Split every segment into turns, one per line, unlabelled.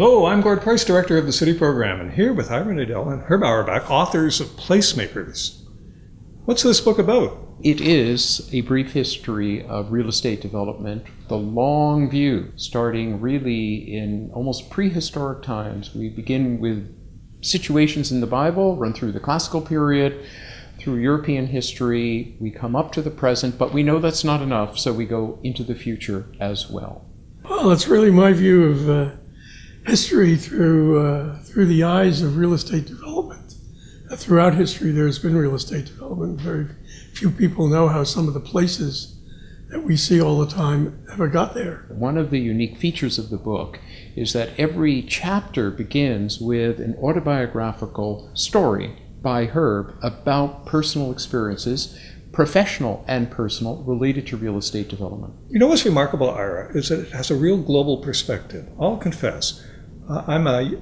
Hello, I'm Gord Price, Director of the City Program, and here with Ira Nadel and Herb Auerbach, authors of Placemakers. What's this book about?
It is a brief history of real estate development, the long view, starting really in almost prehistoric times. We begin with situations in the Bible, run through the classical period, through European history, we come up to the present, but we know that's not enough, so we go into the future as well.
Well, it's really my view of uh, history through uh, through the eyes of real estate development. Uh, throughout history, there's been real estate development. Very few people know how some of the places that we see all the time ever got there.
One of the unique features of the book is that every chapter begins with an autobiographical story by Herb about personal experiences, professional and personal, related to real estate development.
You know what's remarkable, Ira, is that it has a real global perspective. I'll confess, I'm a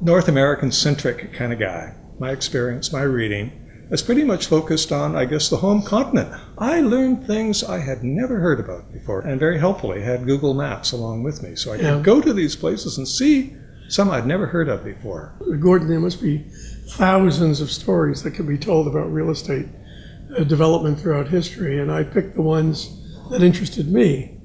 North American centric kind of guy. My experience, my reading, is pretty much focused on, I guess, the home continent. I learned things I had never heard about before, and very helpfully had Google Maps along with me, so I
Yeah.
could go to these places and see some I'd never heard of before.
Gordon, there must be thousands of stories that could be told about real estate uh, development throughout history, and I picked the ones that interested me,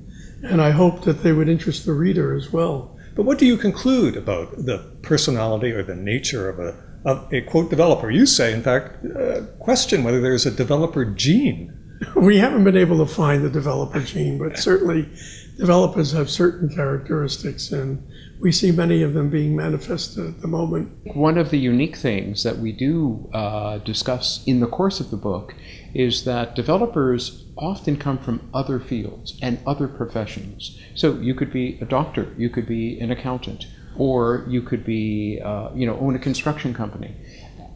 and I hope that they would interest the reader as well.
But what do you conclude about the personality or the nature of a, of a quote developer? You say, in fact, uh, question whether there's a developer gene.
We haven't been able to find the developer gene, but certainly developers have certain characteristics, and we see many of them being manifested at the moment.
One of the unique things that we do uh, discuss in the course of the book is that developers often come from other fields and other professions. So you could be a doctor, you could be an accountant, or you could be, uh, you know, own a construction company,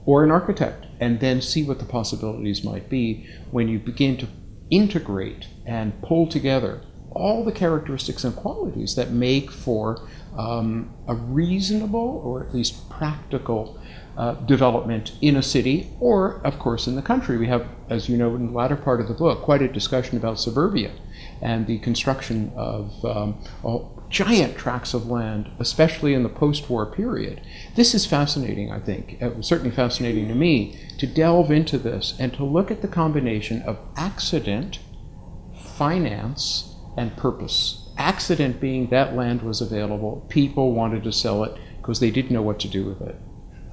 or an architect, and then see what the possibilities might be when you begin to integrate and pull together all the characteristics and qualities that make for um, a reasonable or at least practical uh, development in a city or, of course, in the country. We have, as you know, in the latter part of the book, quite a discussion about suburbia and the construction of um, giant tracts of land, especially in the post war period. This is fascinating, I think. It was certainly fascinating to me to delve into this and to look at the combination of accident finance and purpose. Accident being that land was available, people wanted to sell it because they didn't know what to do with it.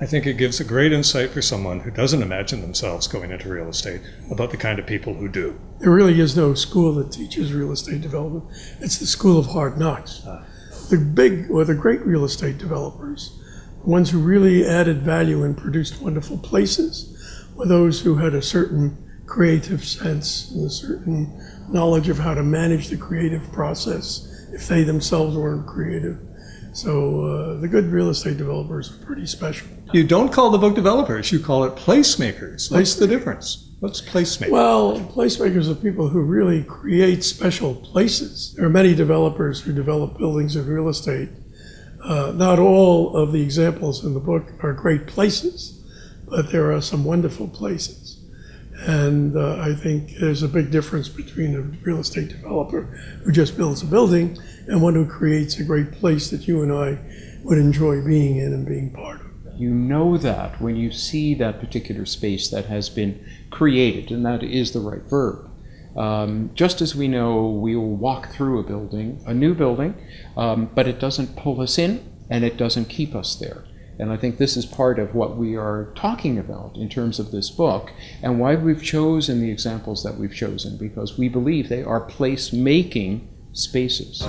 I think it gives a great insight for someone who doesn't imagine themselves going into real estate about the kind of people who do.
There really is no school that teaches real estate development. It's the school of hard knocks. Ah. The big or the great real estate developers, the ones who really added value and produced wonderful places, were those who had a certain creative sense and a certain knowledge of how to manage the creative process if they themselves weren't creative. So uh, the good real estate developers are pretty special.
You don't call the book developers, you call it placemakers. What's the difference? What's placemaker?
Well, placemakers are people who really create special places. There are many developers who develop buildings and real estate. Uh, not all of the examples in the book are great places, but there are some wonderful places. And uh, I think there's a big difference between a real estate developer who just builds a building and one who creates a great place that you and I would enjoy being in and being part of.
You know that when you see that particular space that has been created, and that is the right verb. Um, just as we know we will walk through a building, a new building, um, but it doesn't pull us in and it doesn't keep us there. And I think this is part of what we are talking about in terms of this book and why we've chosen the examples that we've chosen, because we believe they are place making spaces.